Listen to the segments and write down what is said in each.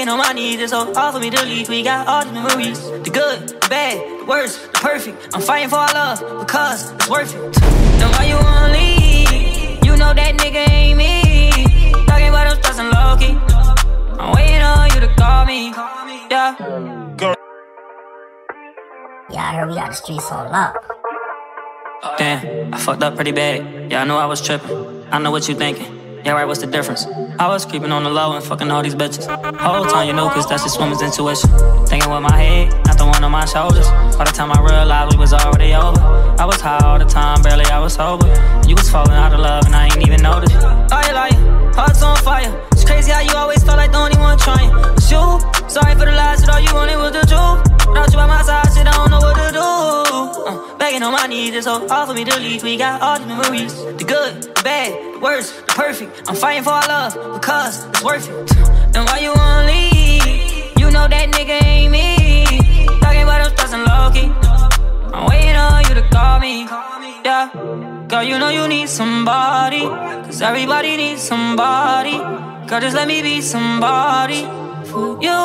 Begging on my knees, it's so hard for me to leave. We got all the memories the good, the bad, the worst, the perfect. I'm fighting for our love because it's worth it. Then why you wanna leave? You know that nigga ain't me. Talking about them stressing low key. I'm waiting on you to call me. Yeah. Yeah, I heard we got the streets on lock. Damn, I fucked up pretty bad. Yeah, I know I was tripping. I know what you thinking. Yeah, right, what's the difference? I was creeping on the low and fucking all these bitches. Whole time you know, cause that's just woman's intuition. Thinking with my head, not the one on my shoulders. By the time I realized we was already over, I was high all the time, barely I was sober. You was falling out of love and I ain't even noticed. You lying, heart's on fire. It's crazy how you always on my knees, it's so hard for me to leave. We got all the memories the good, the bad, the worst, the perfect. I'm fighting for our love because it's worth it. Then why you wanna leave? You know that nigga ain't me. Talking about them stressing low key. I'm waiting on you to call me. Yeah. Girl, you know you need somebody. Cause everybody needs somebody. Girl, just let me be somebody for you.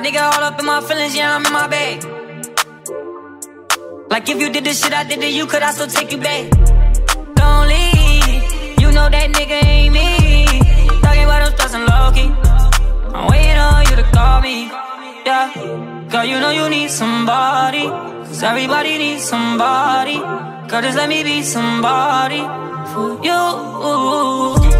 Nigga, all up in my feelings, yeah, I'm in my bag. Like if you did the shit I did to you, could I still take you back? Don't leave, you know that nigga ain't me. Talking about them stressing low key. I'm waiting on you to call me, yeah. Girl, you know you need somebody. Cause everybody needs somebody. Girl, just let me be somebody for you.